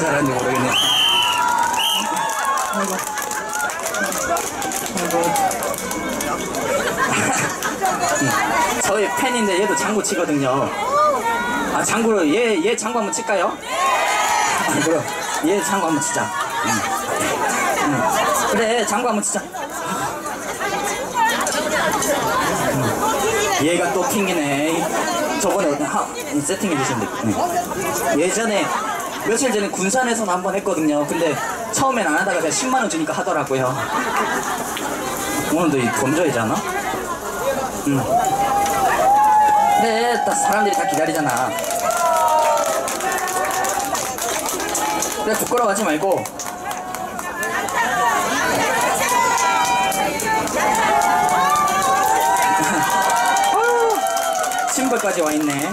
더 잘하는지 모르겠네. 아이고. 아이고. 저희 팬인데 얘도 장구 치거든요. 아 장구로 얘 얘 장구 한번 칠까요? 아 그럼 얘 장구 한번 치자. 응. 응. 그래 장구 한번 치자. 응. 얘가 또 튕기네. 저번에 하, 세팅해 주셨는데 응. 예전에 며칠 전에 군산에서는 한 번 했거든요. 근데 처음엔 안 하다가 그냥 10만 원 주니까 하더라고요. 오늘도 이돈 줘야잖아. 응. 딱 사람들이 다 기다리잖아. 그래, 부끄러워하지 말고. 신발까지 와 있네.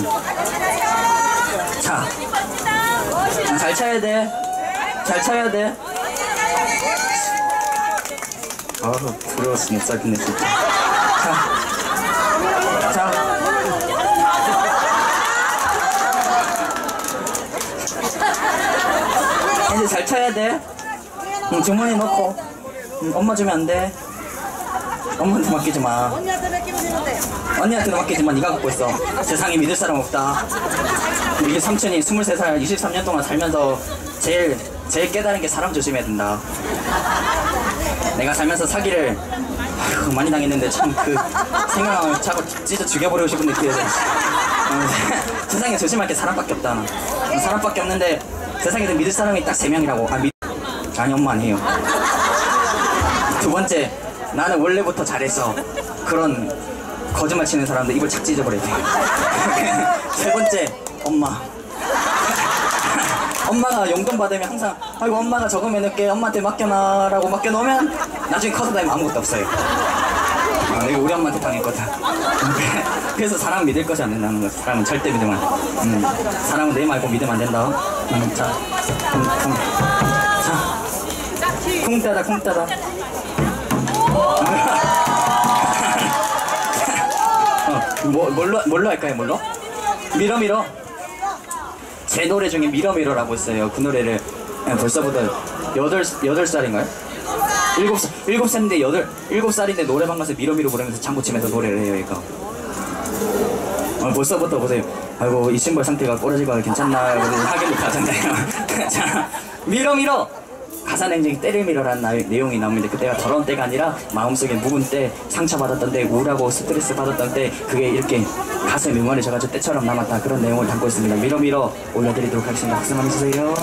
응. 자, 잘 쳐야 돼. 잘 쳐야 돼. 아우, 부러워서 못 살겠네, 진짜. 자, 자. 이제 잘 쳐야 돼. 응, 주머니에 넣고. 응, 엄마 주면 안 돼. 엄마한테 맡기지 마. 언니한테 마. 네가 갖고 있어. 세상에 믿을 사람 없다. 우리 삼촌이 23살, 23년 동안 살면서 제일 제일 깨달은 게 사람 조심해야 된다. 내가 살면서 사기를 아휴, 많이 당했는데 참 그 생각하면 자꾸 찢어 죽여버리고 싶은 느낌이 들어. 어, 세상에 조심할 게 사람밖에 없다. 나. 사람밖에 없는데 세상에서 믿을 사람이 딱 세 명이라고. 아 믿. 아니 엄마 아니에요. 두 번째 나는 원래부터 잘했어. 그런 거짓말 치는 사람들 입을 착 찢어버려야 돼. 세 번째 엄마. 엄마가 용돈 받으면 항상 아이고 엄마가 적으면 넣을게 엄마한테 맡겨놔 라고 맡겨놓으면 나중에 커서 다니면 아무것도 없어요 아, 이거 우리 엄마한테 당했거든 그래서 사람 믿을 것이 안 된다는 거 사람은 절대 믿으면 안 돼. 음, 사람은 내 말고 믿으면 안 된다 음, 자, 쿵, 쿵. 자, 쿵 따다 쿵 따다 뭐, 뭘로, 뭘로 할까요 뭘로? 밀어 밀어 제 노래 중에 밀어밀어라고 있어요. 그 노래를 그냥 벌써부터 여덟 살인가요? 일곱 살 일곱 살인데 여덟 일곱 살인데 노래방 가서 밀어밀어 부르면서 장구 치면서 노래를 해요. 얘가. 어, 벌써부터 보세요. 아이고 이 신발 상태가 꼬라지가 괜찮나 하기도 가잖아요. 자 미러미러 가사 냉정이 때를 밀어라는 나- 내용이 나오는데 그때가 더러운 때가 아니라 마음속에 묵은 때 상처받았던 때 우울하고 스트레스 받았던 때 그게 이렇게 가슴에 응원해져가지고 때처럼 남았다. 그런 내용을 담고 있습니다. 밀어 밀어 올려드리도록 하겠습니다. 박수 한번 주세요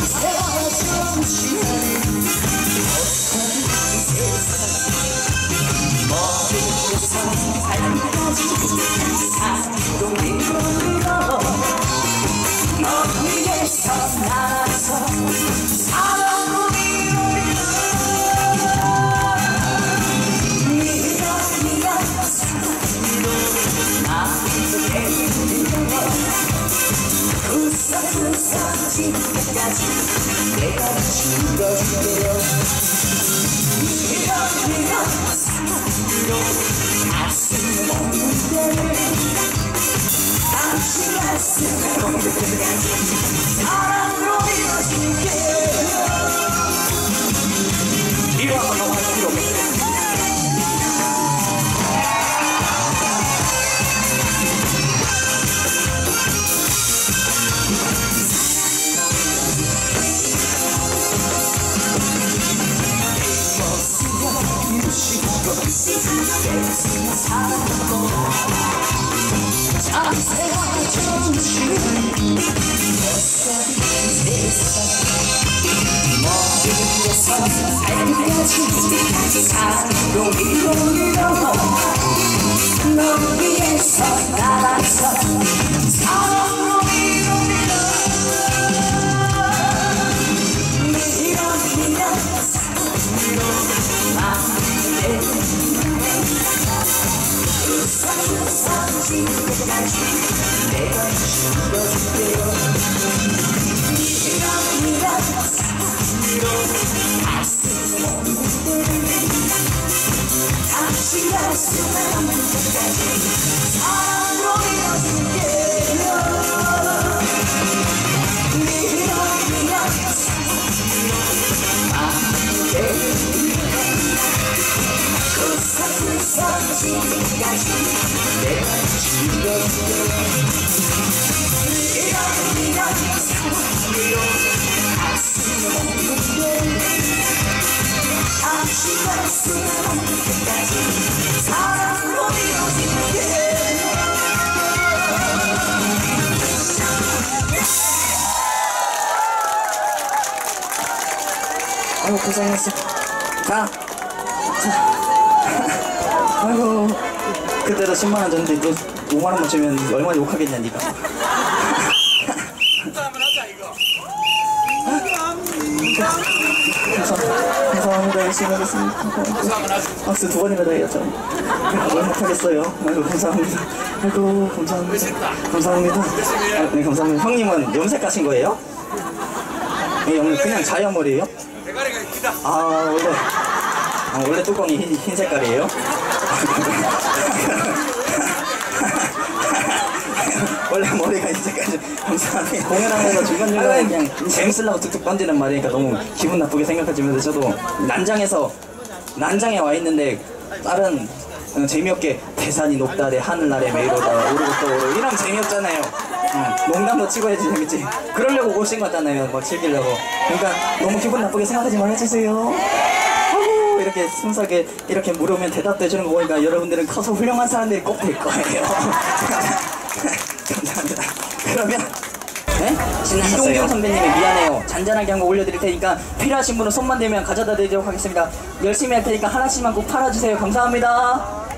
세상 모든 세상 Got you, got you, got you. 널 위해서 나라서 사랑으로 밀어 아이고 고생했어. 자, 자. 아이고 그때도 10만 원 줬는데 또 5만 원만 주면 얼마나 욕하겠냐 니가. 감사- 감사합니다. 열심히 하겠습니다. 박수 두 번이나 더 해야죠. 뭘 못하겠어요. 아이고 감사합니다. 아이고 감사합니다. 감사합니다. 아, 네 감사합니다. 형님은 염색 가신 거예요? 네, 형 그냥 자연머리예요? 대가리가 있다. 아 원래 아, 원래 뚜껑이 흰, 흰 색깔이에요? 원래 머리가 흰 색깔이 감사합니다. 공연하면서 중간중간에 그냥 재밌으려고 툭툭 던지는 말이니까 너무 기분 나쁘게 생각하지만 저도 난장에서 난장에 와 있는데 다른 어, 재미없게 대산이 높다 내 하늘나래 메이로다 오르고 또 오르고 이러면 재미없잖아요. 응, 농담도 치고 해야지 재밌지. 그러려고 오신 거잖아요. 막 즐기려고. 그러니까 너무 기분 나쁘게 생각하지 말아주세요 이렇게 순수하게 이렇게 물으면 대답도 해주는 거 보니까 여러분들은 커서 훌륭한 사람들이 꼭 될 거예요. 감사합니다. 그러면 네? 이동경 선배님이 미안해요. 잔잔하게 한 거 올려드릴 테니까 필요하신 분은 손만 대면 가져다 드리도록 하겠습니다. 열심히 할 테니까 하나씩만 꼭 팔아주세요. 감사합니다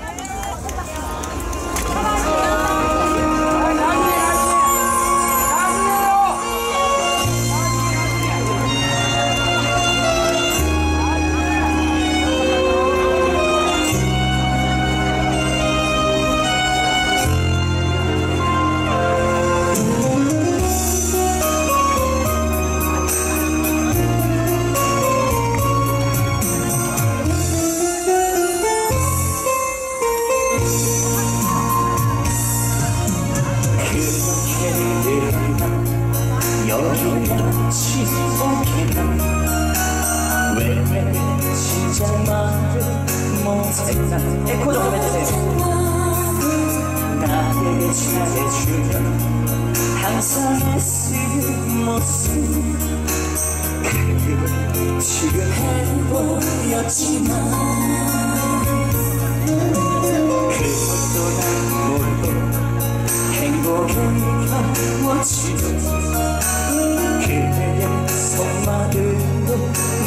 그것도 난 모르고 행복에 가워지고 그대의 손만으로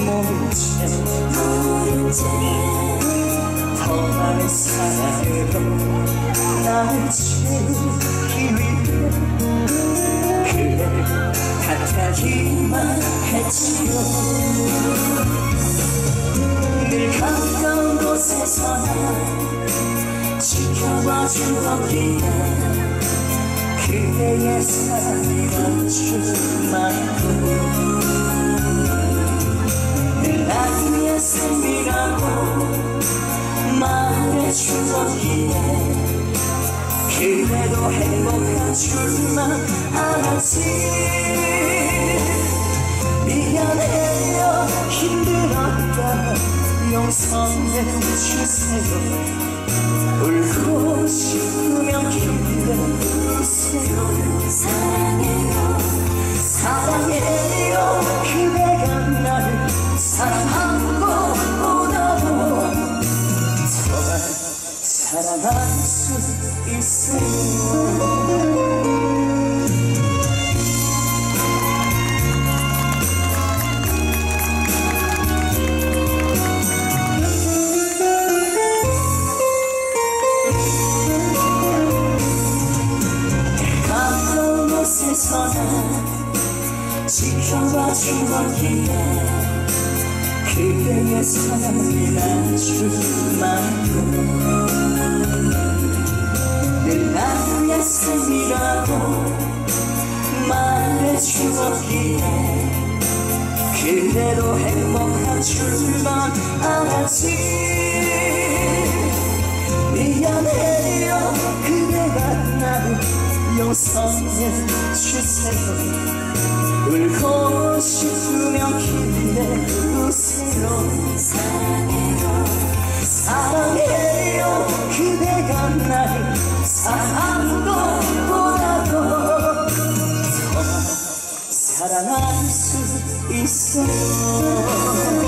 모르지 더 많은 사랑으로 나를 채우기 위해 그대를 탓하기만 했지요 늘 가까운 곳에서 날 지켜봐 주었기에 그대의 사랑이 멈추만고 늘 나의 삶이라고 말해 주었기에 그래도 행복한 줄만 알았지. 미안해요 힘들었다 용서해 주세요. 울고 싶으면 기대주세요 지켜봐 주었기에 그대의 사랑이 난줄 만큼 늘 나의 셈이라고 말해 주었기에 그대로 행복한 줄만 알았지. 미안해요 그대가 나를 용서해 주세요 울고 싶으면 기대우세요 사랑해요 사랑해요 그대가 나를 사랑한 것보다도 더 사랑할 수 있어요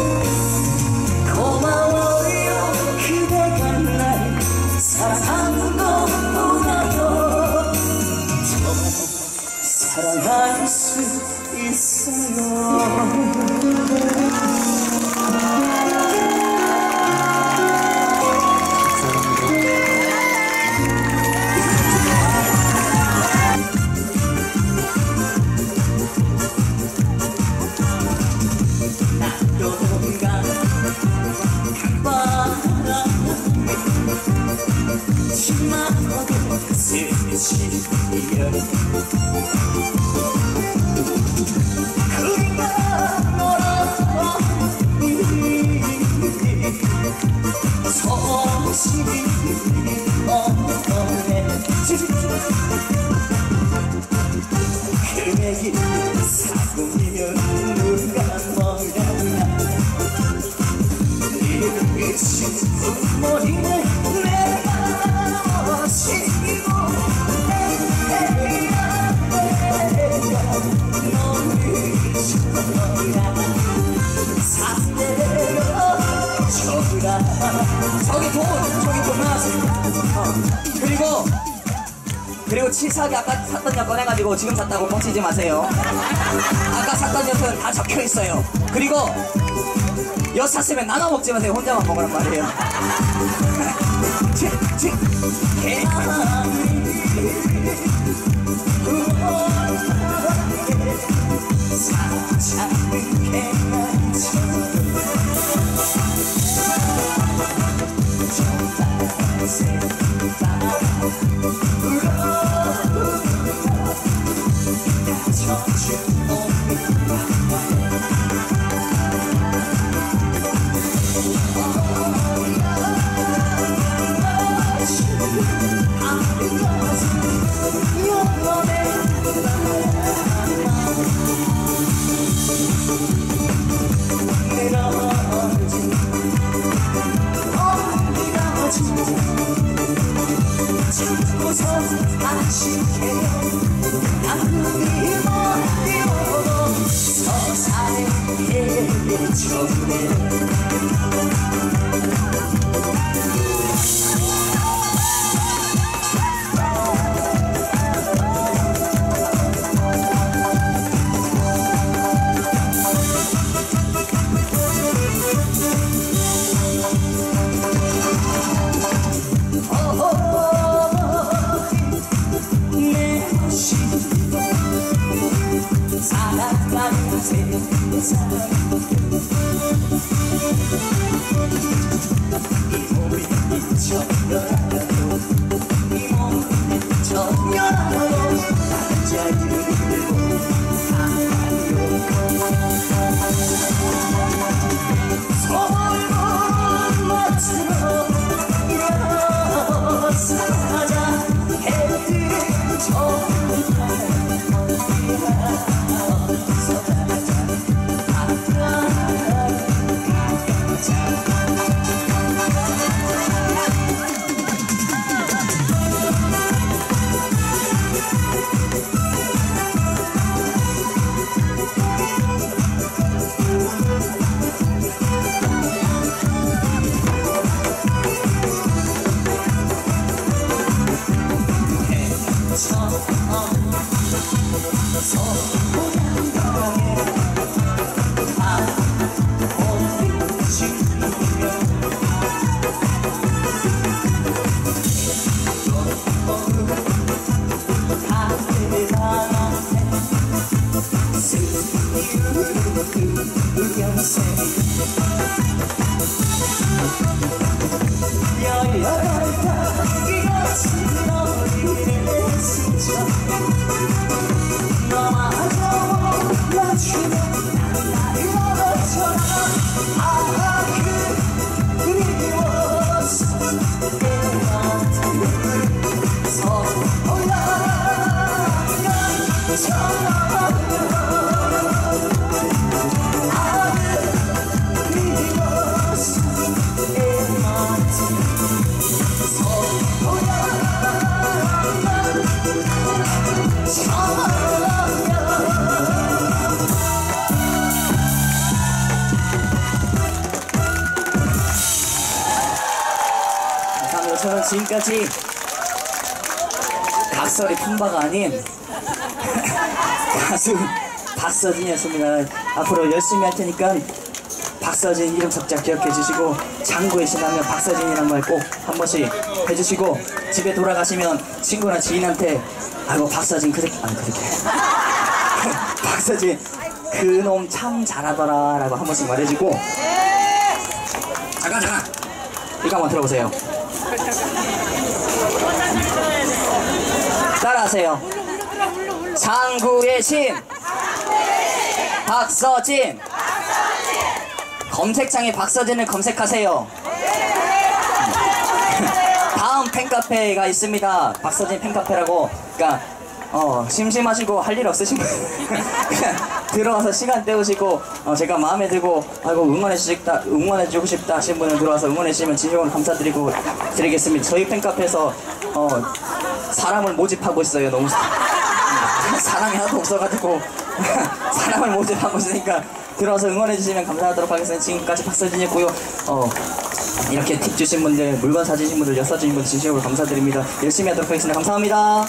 치사하게 아까 샀던 여 꺼내가지고 지금 샀다고 뻥치지 마세요 아까 샀던 엿은 다 적혀 있어요 그리고 엿 샀으면 나눠 먹지 마세요 혼자만 먹으란 말이에요 Look, you're 지금까지 각설이 품바가 아닌 가수 박서진이었습니다. 앞으로 열심히 할 테니까 박서진 이름 석자 기억해 주시고 장구에 신하면 박서진이란 말 꼭 한 번씩 해주시고 집에 돌아가시면 친구나 지인한테 아이고 박서진 그렇게 아니 그렇게. 박서진 그놈 참 잘하더라 라고 한 번씩 말해주고. 잠깐 잠깐. 이거 한번 들어보세요 따라하세요. 장구의 신. 박서진. 검색창에 박서진을 검색하세요. 다음 팬카페가 있습니다. 박서진 팬카페라고. 그러니까 어 심심하시고 할 일 없으신 분. 들어와서 시간 때우시고 어, 제가 마음에 들고 아이고 응원해 주시다 응원해 주고 싶다 하신 분은 들어와서 응원해 주시면 진심으로 감사드리고 드리겠습니다. 저희 팬카페에서 어 사람을 모집하고 있어요 너무 사람이 하나도 없어가지고. 사람을 모집하고 있으니까 들어와서 응원해 주시면 감사하도록 하겠습니다. 지금까지 박서진이었고요. 어 이렇게 팁 주신 분들 물건 사주신 분들 엿 사주신 분들 진심으로 감사드립니다. 열심히 하도록 하겠습니다. 감사합니다